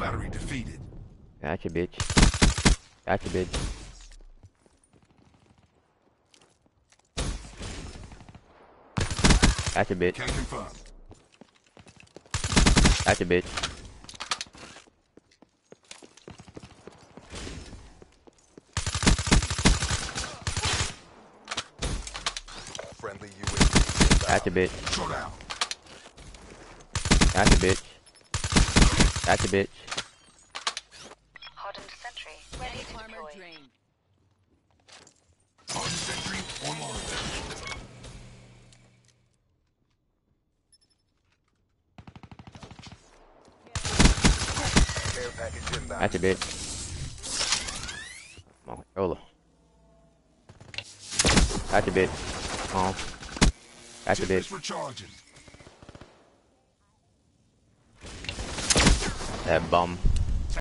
battery defeated. Gotcha, bitch. Gotcha, bitch. Gotcha, bitch. Can confirm. Gotcha, bitch. Friendly UAV Gotcha, inbound. bitch. Showdown. Gotcha, bitch. Gotcha, bitch. Hardened sentry. Ready to Armor deploy. drain. Hardened sentry online. Care package inbound. Gotcha, bitch. Come on, controller. Gotcha, bitch. Come on. Gotcha, Chip is bitch. recharging. That bum.